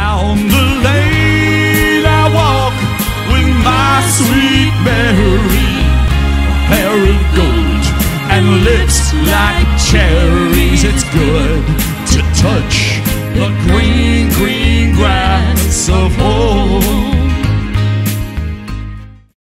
Down the lane I walk with my sweet Mary, hair of gold and lips like cherries. It's good to touch the green, green.